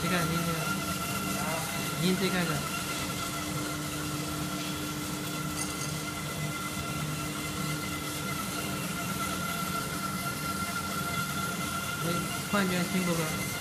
这个，您这个，您这个的。换一听过吧。